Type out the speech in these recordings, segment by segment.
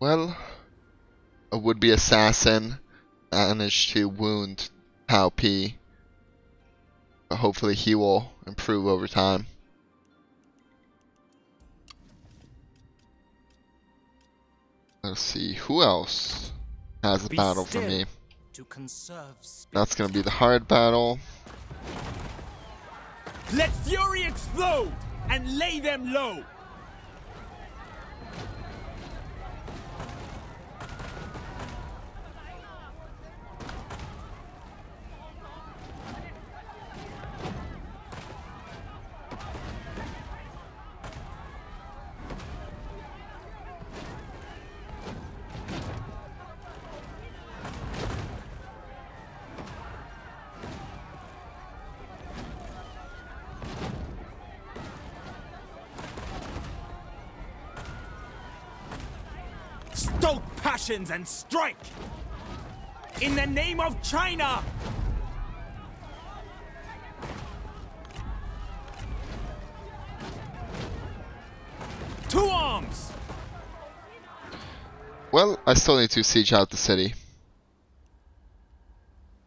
Well, a would-be assassin managed to wound Cao Pi. But hopefully he will improve over time. Let's see, who else has a Be battle for me? That's gonna be the hard battle. Let fury explode and lay them low. And strike. In the name of China. Two arms. Well, I still need to siege out the city.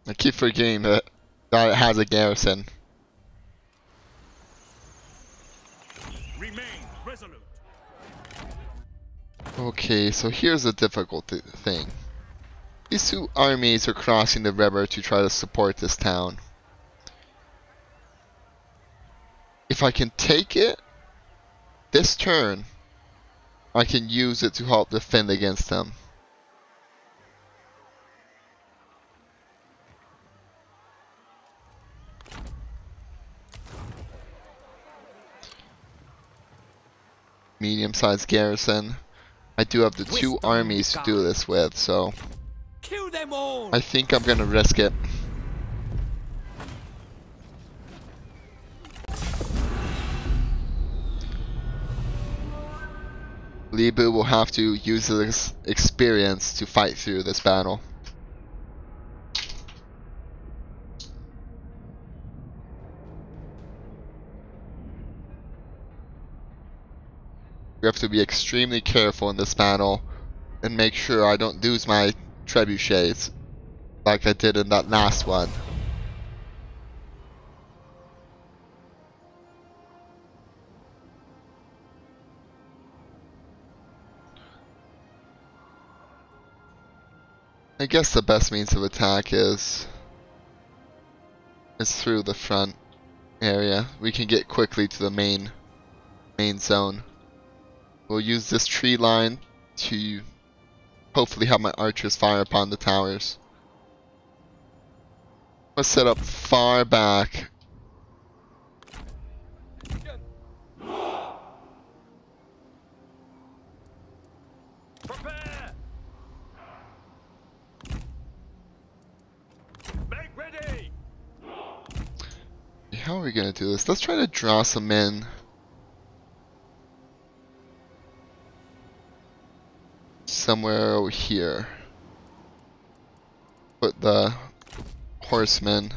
I keep forgetting that, that it has a garrison. Remain resolute. Okay, so here's the difficult th thing. These two armies are crossing the river to try to support this town. If I can take it, this turn, I can use it to help defend against them. Medium-sized garrison. I do have the two armies to do this with, so Kill them all. I think I'm gonna risk it. Li Bu will have to use his experience to fight through this battle. We have to be extremely careful in this battle and make sure I don't lose my trebuchets like I did in that last one. I guess the best means of attack is is through the front area. We can get quickly to the main main zone. We'll use this tree line to hopefully have my archers fire upon the towers. Let's set up far back. Prepare. How are we gonna do this? Let's try to draw some men. Somewhere over here. Put the horsemen.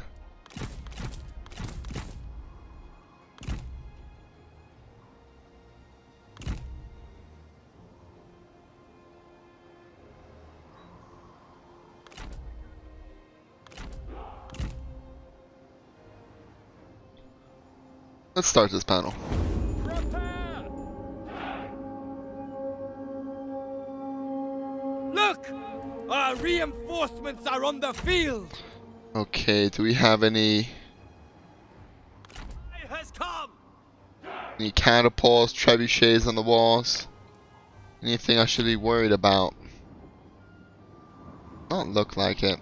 Let's start this panel. Reinforcements are on the field. Okay, do we have any has come. any catapults, trebuchets on the walls? Anything I should be worried about? Don't look like it.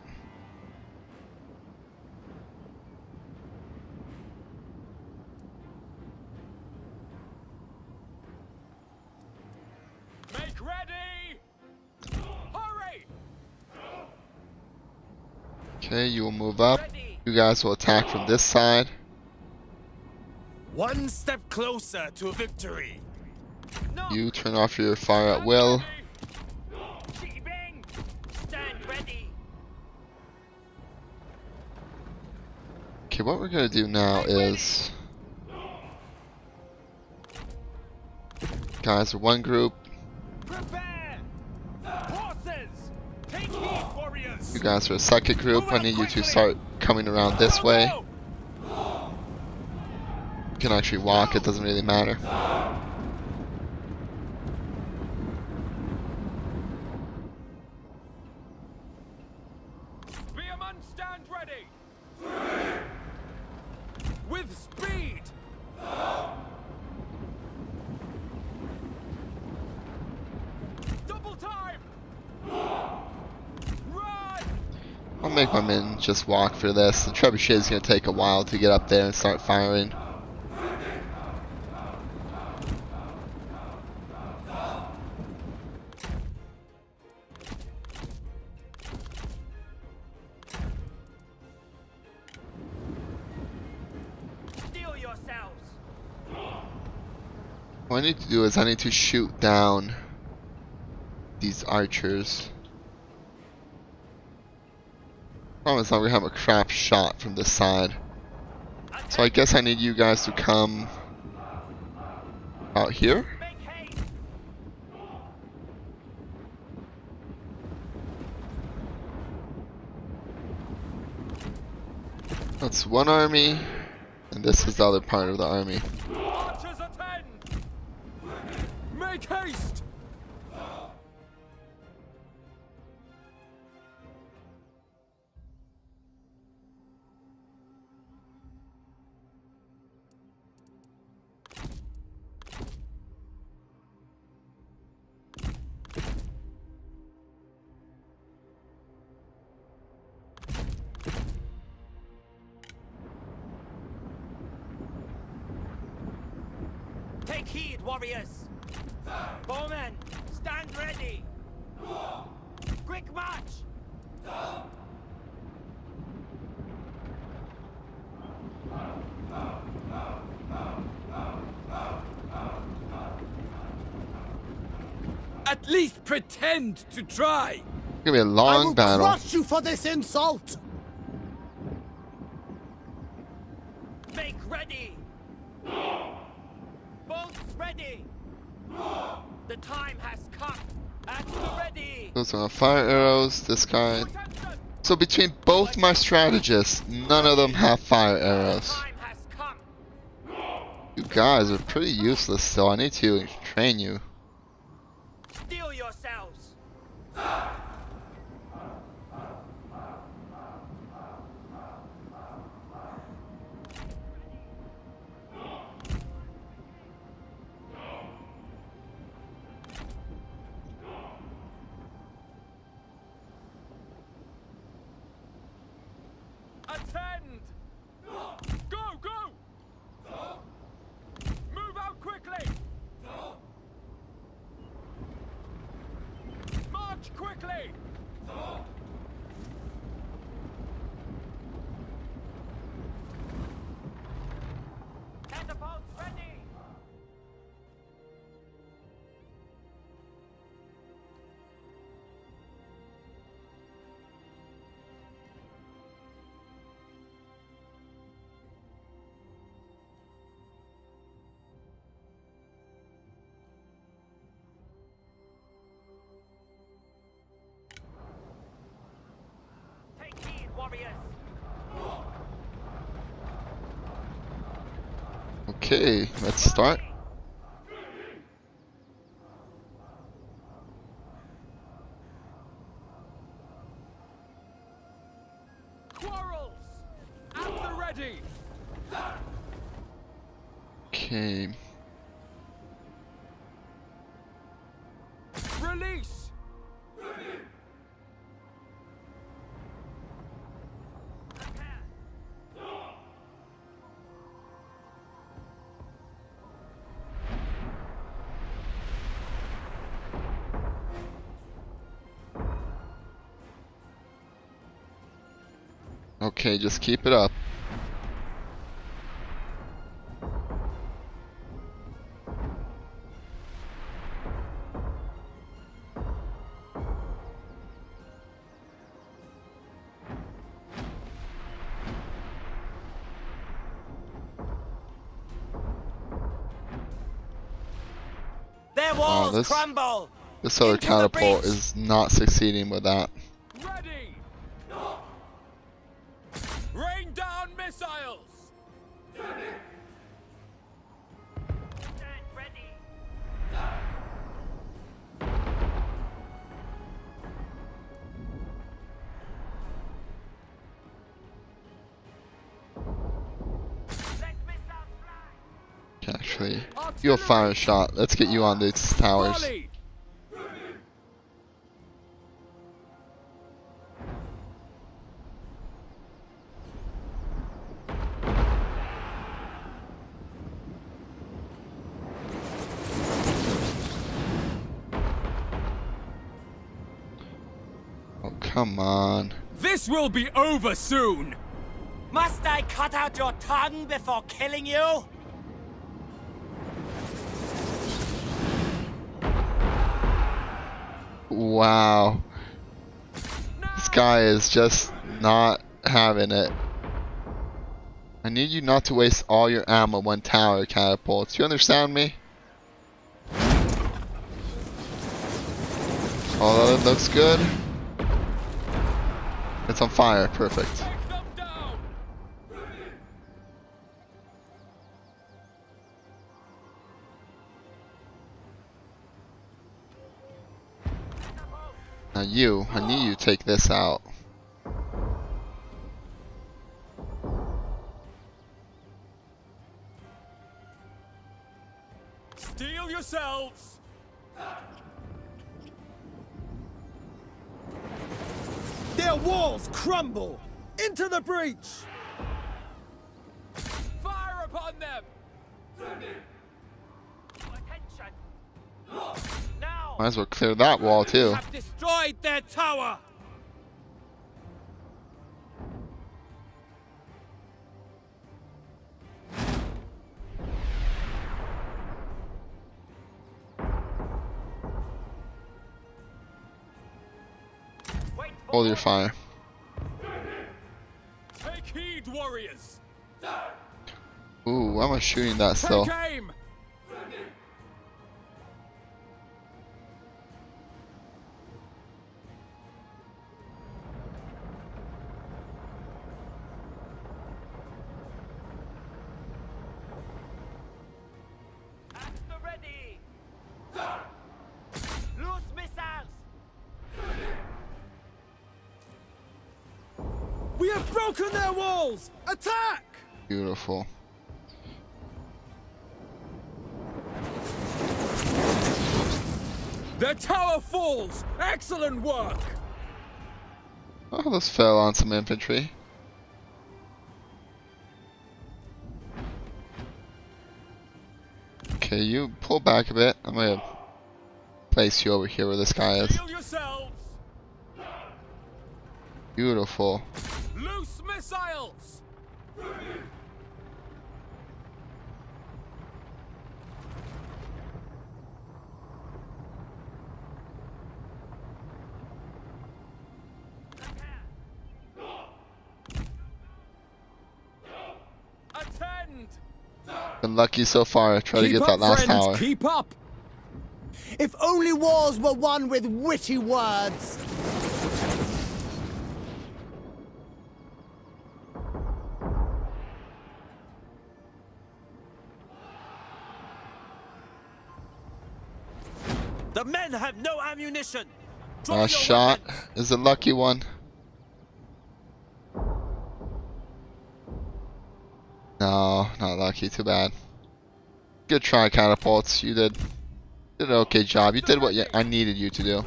Move up. You guys will attack from this side. One step closer to victory. No. You turn off your fire at will. Stand ready. Okay, what we're gonna do now is... Guys, are one group, guys are a second group. I need you to start coming around this way. You can actually walk, it doesn't really matter. Spearmen, stand ready. With speed. Double time. Run. I'll just walk for this. The trebuchet is going to take a while to get up there and start firing. What I need to do is I need to shoot down these archers. Problem is we have a crap shot from this side. So I guess I need you guys to come out here. That's one army, and this is the other part of the army. Least pretend to try! It's gonna be a I long will battle. crush you for this insult! Make ready! Boats ready! The time has come! At the ready! Those are fire arrows. This guy. So between both my strategists, none of them have fire arrows. Time has come! You guys are pretty useless so I need to train you. Okay, let's start. Okay, just keep it up. Their walls walls this- crumble! Into the catapult is not succeeding with that. Actually, you'll fire a shot. Let's get you on these towers. Oh, come on. This will be over soon! Must I cut out your tongue before killing you? Wow. This guy is just not having it. I need you not to waste all your ammo when tower catapults. You understand me? Oh, that looks good. It's on fire. Perfect. Now you, I need you to take this out. Steel yourselves! Their walls crumble! Into the breach! Fire upon them! Attention! Might as well clear that wall too. Have destroyed their tower! Hold your fire. Take heed, warriors! Ooh, why am I shooting that still? Take aim! Broken their walls! Attack! Beautiful. Their tower falls! Excellent work! Oh, this fell on some infantry. Okay, you pull back a bit. I'm gonna place you over here where this guy is. Beautiful. Loose missiles! Attend! Been lucky so far. Try to get up, that last friends, tower. Keep up! If only wars were won with witty words! The men have no ammunition! Draw Last shot weapons. is a lucky one. No, not lucky. Too bad. Good try, catapults. You did did an okay job. You did what you, I needed you to do.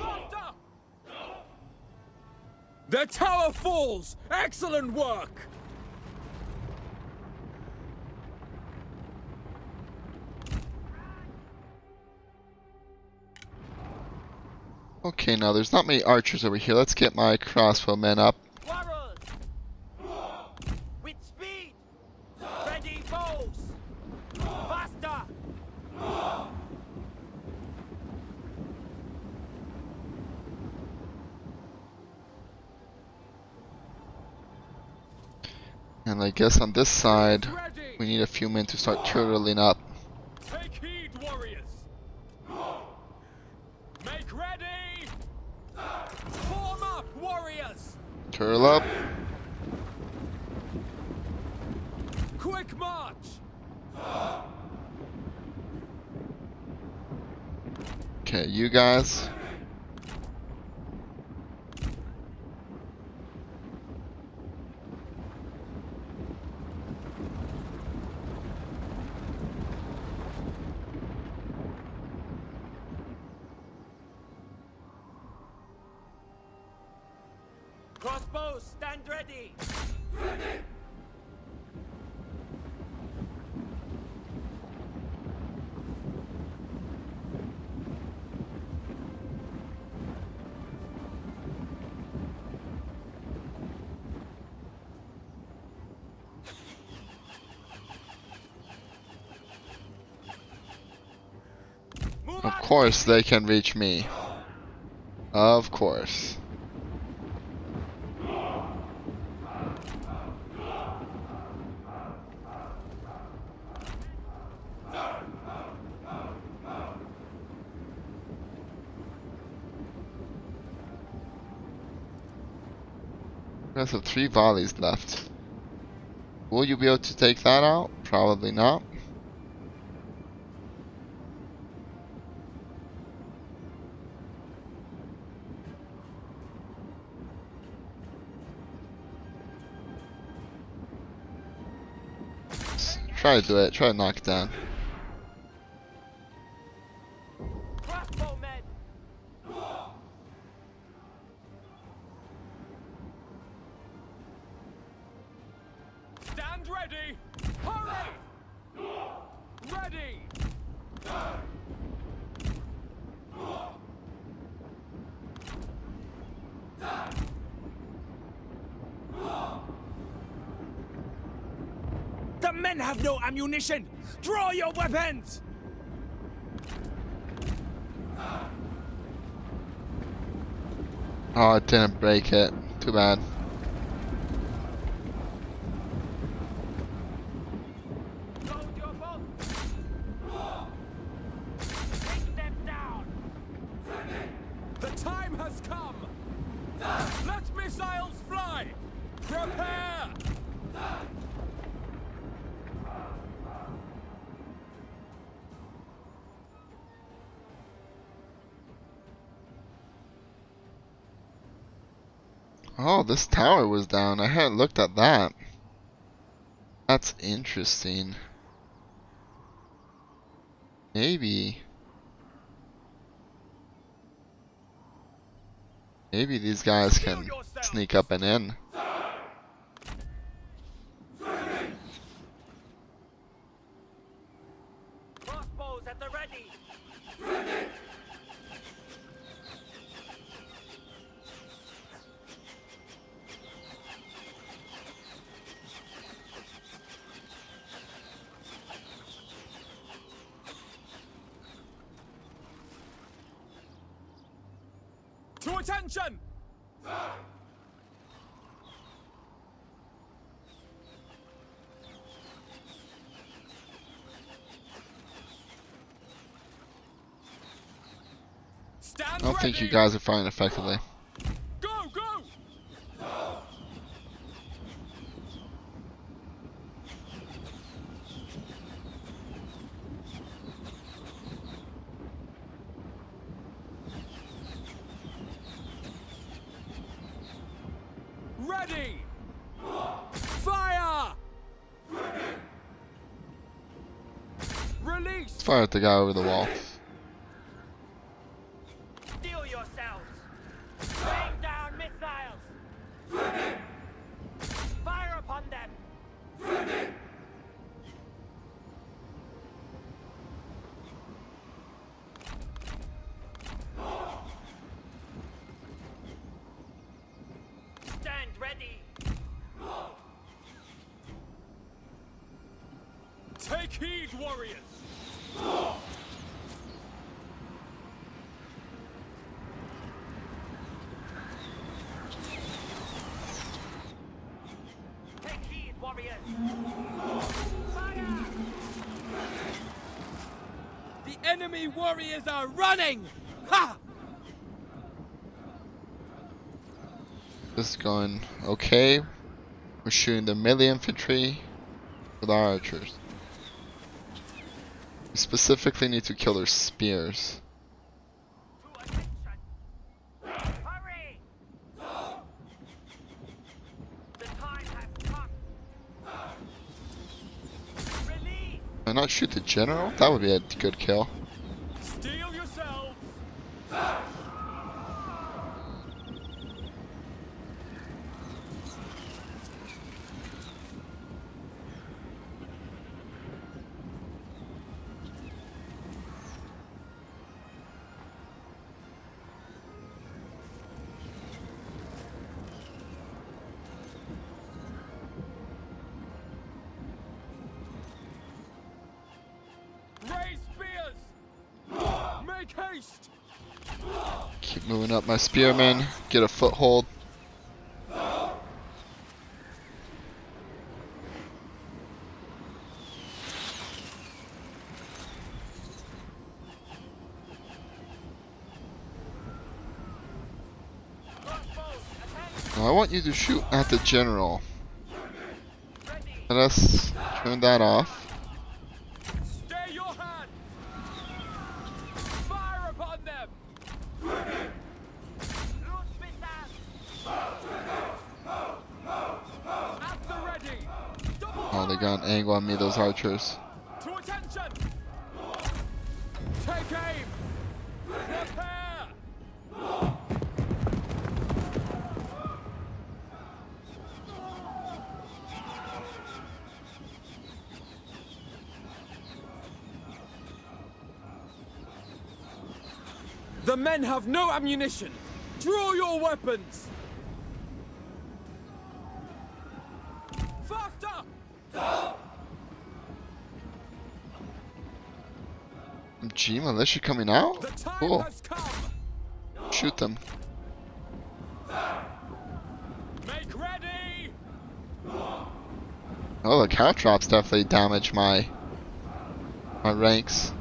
The tower falls! Excellent work! Okay, now there's not many archers over here. Let's get my crossbow men up. With speed! Ready bows! Faster! And I guess on this side, we need a few men to start turtling up. Take heed, warriors! Make ready! Curl up. Quick march! Okay, you guys. Crossbows, stand ready! Move Of course they can reach me. Of course. Have three volleys left. Will you be able to take that out? Probably not. Try to do it. Try to knock it down. Stand ready! Hurry! Ready! The men have no ammunition! Draw your weapons! Oh, it didn't break it. Too bad. Interesting. Maybe. Maybe these guys can sneak up and in. Ready! To attention! Stand I don't think you guys are fighting effectively. Go, go! Ready! Fire! Release! Fire at the guy over the wall. Steel yourselves! Rain down missiles! Fire upon them! Stand ready! Take heed, warriors! The enemy warriors are running! Ha! This is going okay. We're shooting the melee infantry with our archers. We specifically need to kill their spears. Why not shoot the general? That would be a good kill. Raise spears. Make haste. Keep moving up my spearmen. Get a foothold. I want you to shoot at the general. Let us turn that off. Stay your hand. Fire upon them. Loose missiles! At the ready. Double Oh, they got an angle on To attention! Take aim! The men have no ammunition! Draw your weapons! G militia coming out? Cool. Shoot them. Make ready! Oh, the caltrops definitely damage my my ranks.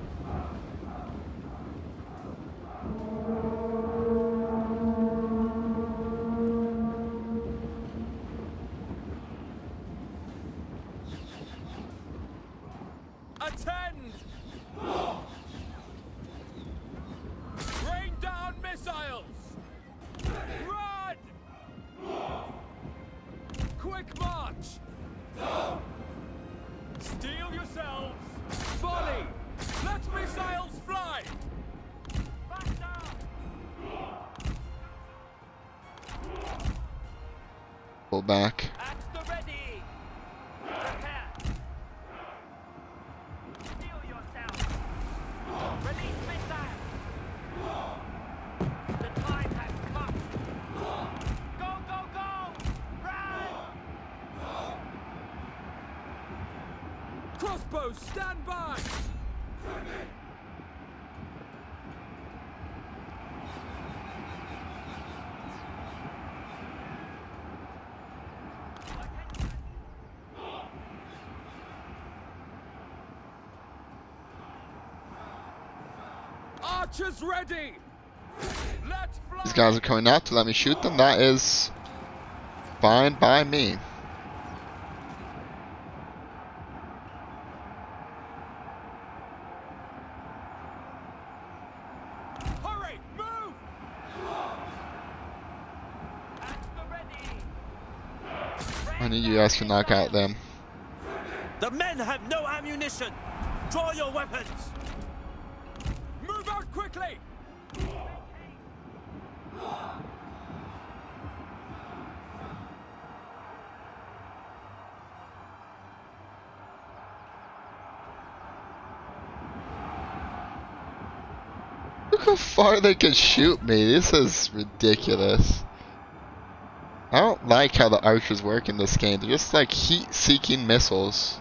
Archers ready! These guys are coming out to let me shoot them. That is fine by me. Hurry! Move! At the ready! I need you guys to knock out them. The men have no ammunition. Draw your weapons. Quickly! Look how far they can shoot me. This is ridiculous. I don't like how the archers work in this game. They're just like heat-seeking missiles.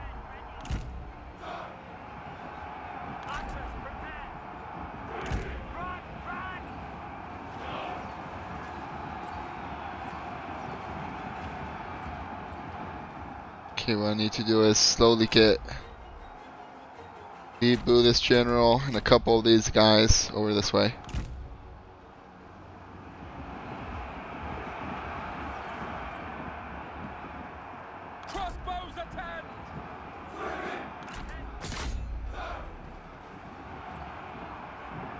Okay, what I need to do is slowly get the Buddhist general and a couple of these guys over this way. Crossbows attend!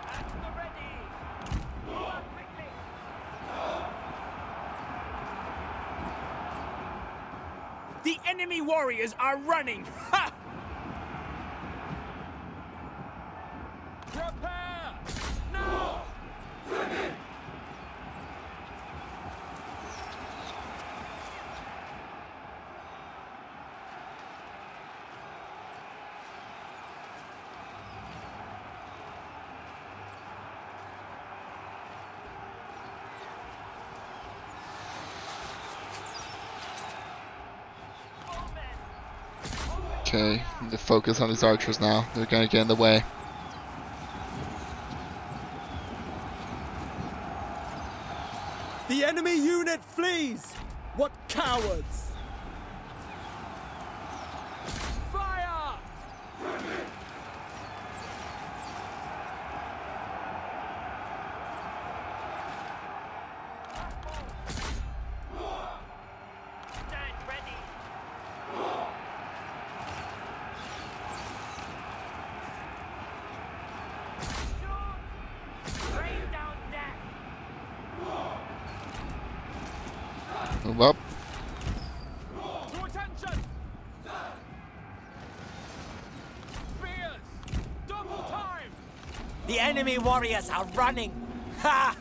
At the ready! More quickly! The enemy warriors are running! Ha! Prepare! Now! All men! Okay, need to focus on these archers now. They're gonna get in the way. The enemy unit flees! What cowards! Fire! Stand ready! Shoot! Rain down death! Move up. To attention! Spears! Double time! The enemy warriors are running! Ha!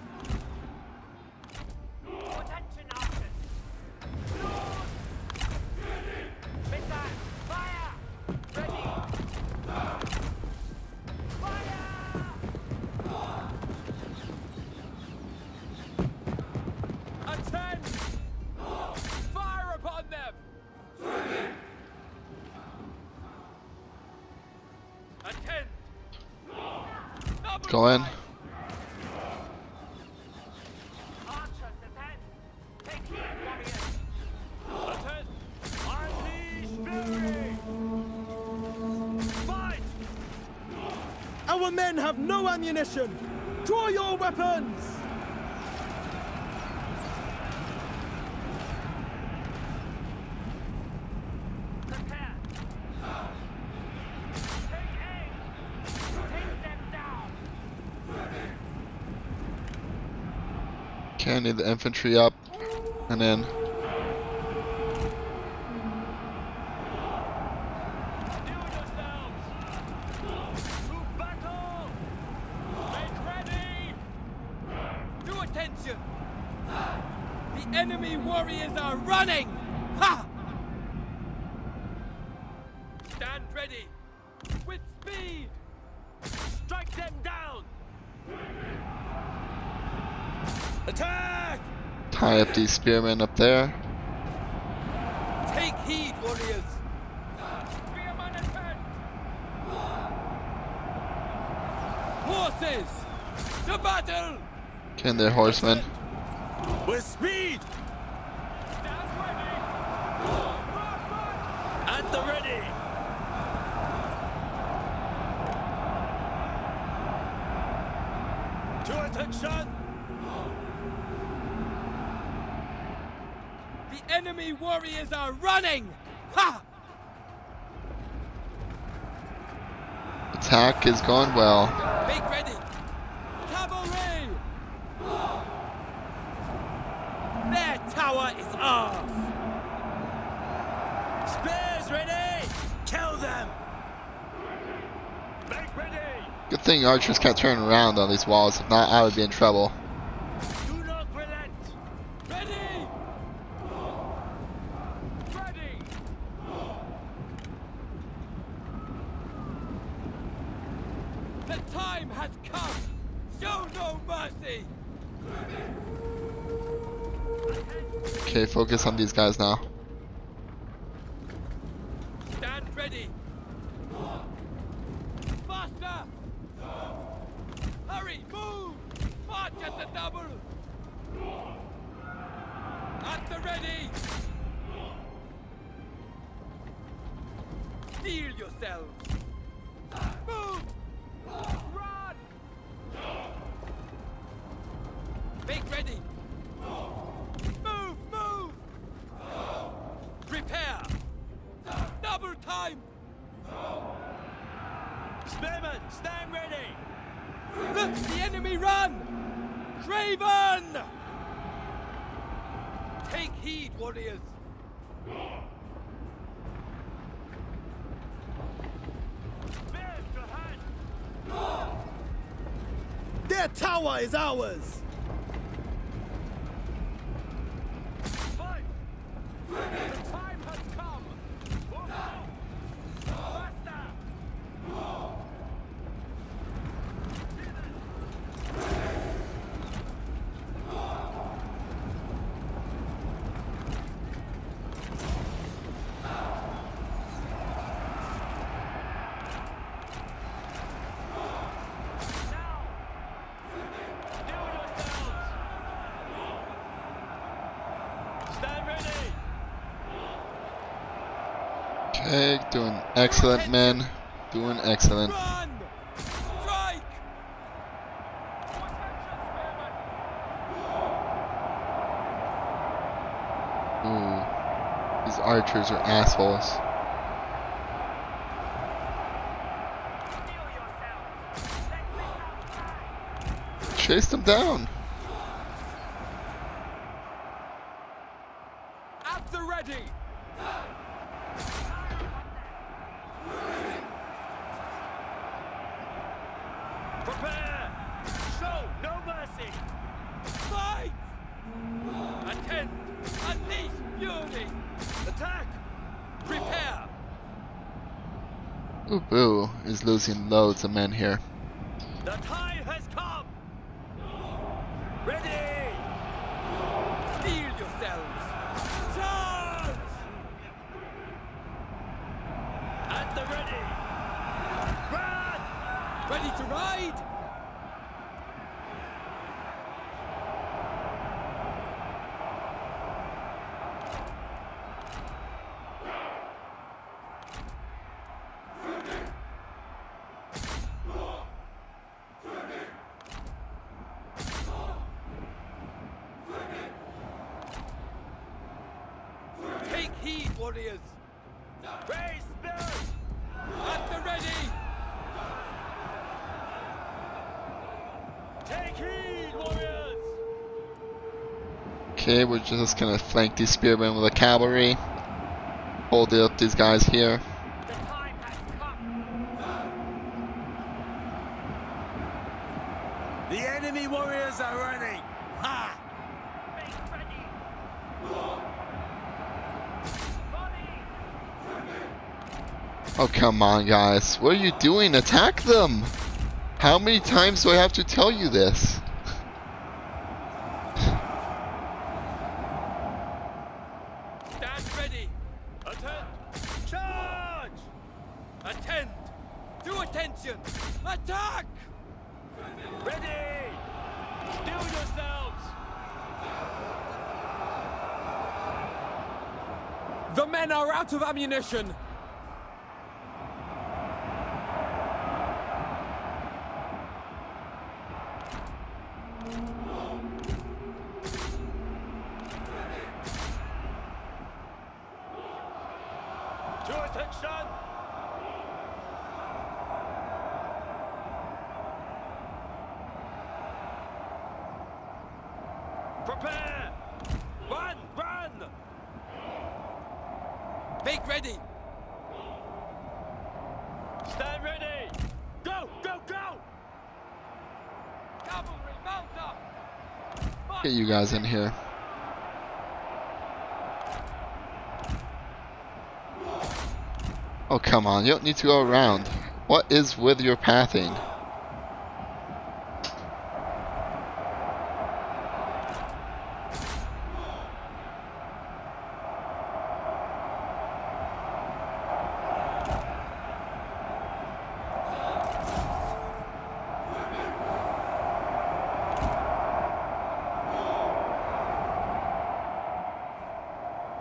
Our men have no ammunition! Draw your weapons! Okay, I need the infantry up and in. Spearmen up there. Take heed, warriors! Horses! To battle! Can their horsemen. With speed! Stand ready! Run, run! At the ready! To attention! The enemy warriors are running! Ha! Attack is going well. Make ready! Cavalry! Their tower is ours! Spears ready! Kill them! Make ready! Good thing archers can't turn around on these walls. If not, I would be in trouble. Do not relent! Ready! Ready! The time has come! Show no mercy! Okay, focus on these guys now. Run! Craven! Take heed, warriors! Spears to hand! Their tower is ours! Fight! The time has come! Faster! Now! Steel yourselves! Stand ready! Okay, doing excellent, men. Doing excellent. Ooh. These archers are assholes. Chase them down. At the ready! Prepare! Show no mercy! Fight! Attend! Unleash fury! Attack! Prepare! Ubu is losing loads of men here. The time has come! Ready! Steel yourselves! Charge! At the ready! Run! Ready to ride? Take heed, warriors! Raise spears! At the ready! Take heed, warriors! Just gonna flank these spearmen with the cavalry. Hold up these guys here. The time has come! The enemy warriors are running! Ha! Oh, come on, guys. What are you doing? Attack them! How many times do I have to tell you this? Stand ready! Attend! Charge! Attend! To attention! Attack! Ready! Steel yourselves! The men are out of ammunition. To attention! Prepare! Run! Run! Make ready! Stand ready! Go! Go! Go! Cavalry, mount up! You guys in here. Oh, come on. You don't need to go around. What is with your pathing?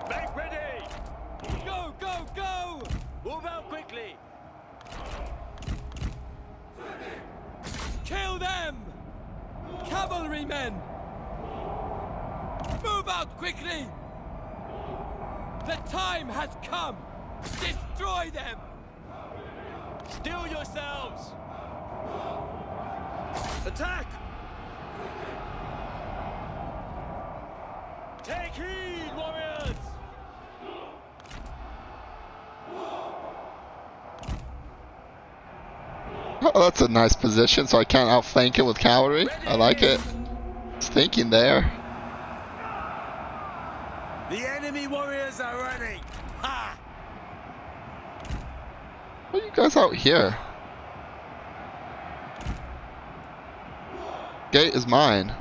Make ready! Go, go, go! Move out quickly! Kill them! Cavalrymen! Move out quickly! The time has come! Destroy them! Still yourselves! Attack! Take heed, warriors! Oh, that's a nice position, so I can't outflank him with cavalry. I like it. It's thinking there. The enemy warriors are running! Ha! What are you guys out here? Gate is mine.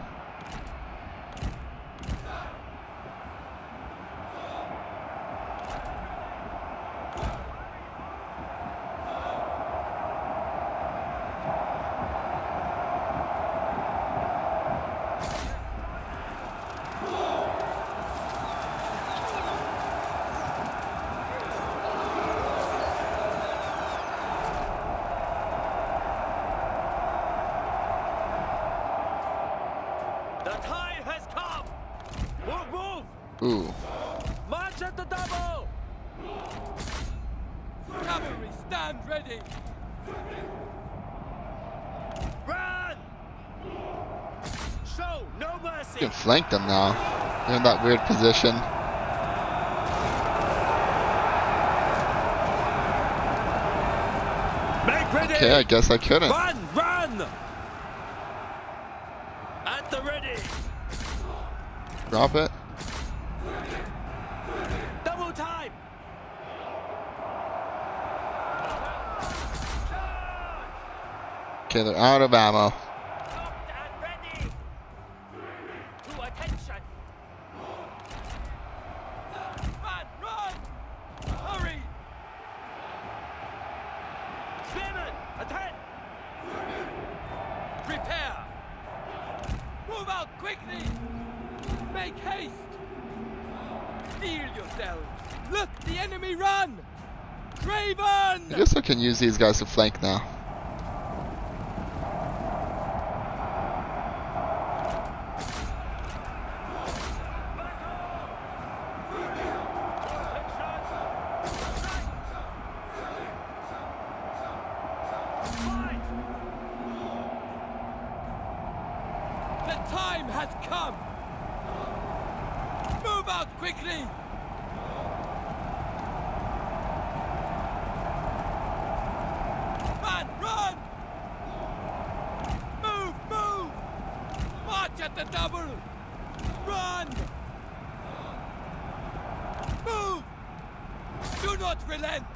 The time has come! Move, move! Ooh. March at the double! Cavalry, stand ready! Run! Show no You mercy! can flank them now. They're in that weird position. Make ready! Okay, I guess I couldn't. Run! Run! At the ready! Drop it. Double time! Okay, they're out of ammo. Locked and ready. To attention. Man, run! Hurry! Spearman! Attack! Prepare! Move out quickly! Make haste! Steel yourselves! Look, the enemy run! Draven! I guess I can use these guys to flank now. The time has come! Move out quickly! Man, run! Move, move! March at the double! Run! Move! Do not relent!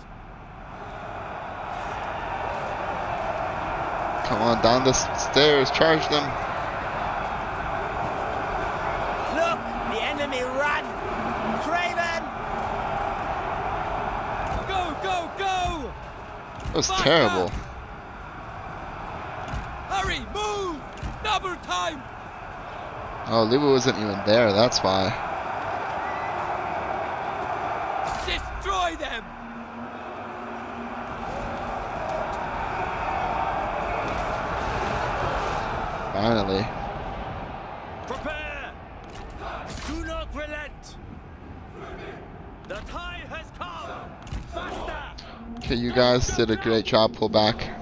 Come on, down the s- stairs, charge them. Look, the enemy run. Craven. Go, go, go! That was Faster! terrible. Hurry, move! Double time! Oh, Lu Bu wasn't even there, that's why. Finally. Prepare! Do not relent! The time has come! Faster! Okay, you guys did a great job. Pull back.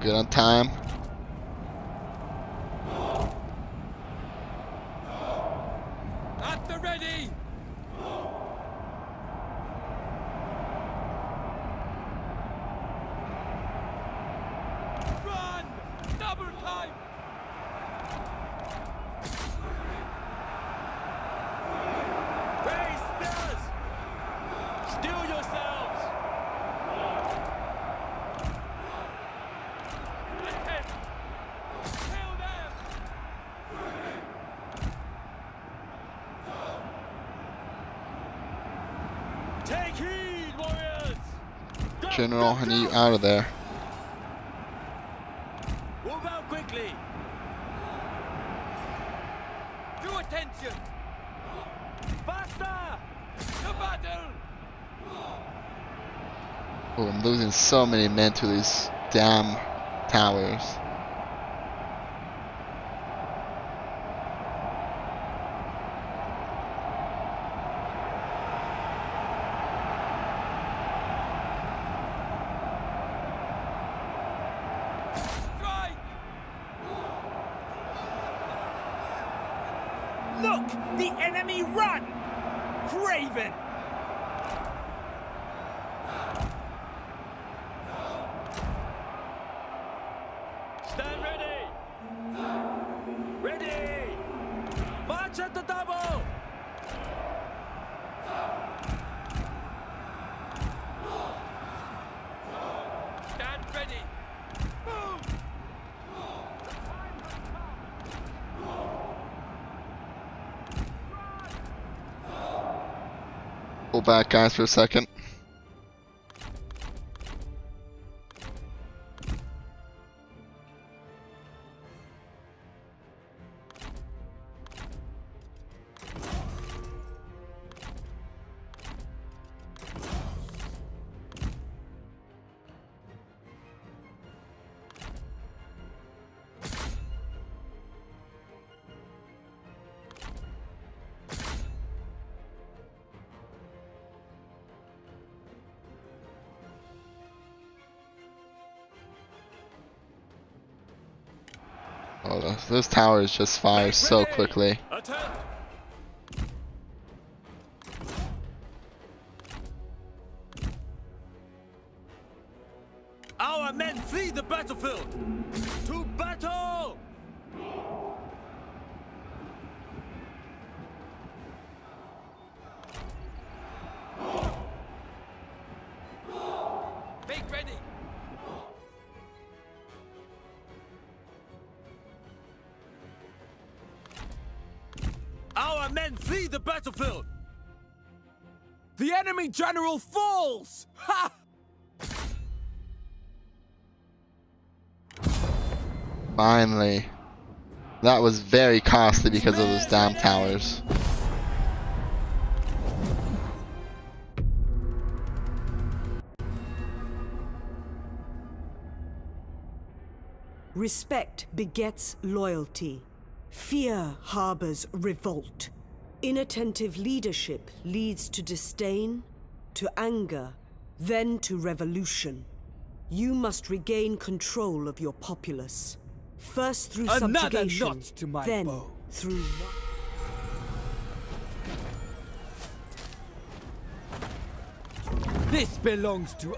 good on time. At the ready! Run! Double time! Raise spears! Steel yourselves! Ahead! Kill them! Take heed, warriors! Go, General, I need you out of there. Move out quickly! Attention! Faster! To battle! Oh, I'm losing so many men to these damn towers. Strike! Look! The enemy run! Craven! Stand ready! Ready! March at the double! Stand ready! Move! Back, guys, for a second. Those, towers just fire so quickly. Our men flee the battlefield! Battlefield! The enemy general falls! Ha! Finally. That was very costly because of those damn towers. Respect begets loyalty. Fear harbors revolt. Inattentive leadership leads to disdain, to anger, then to revolution. You must regain control of your populace. First through Another subjugation, knot to my then bow. through. This belongs to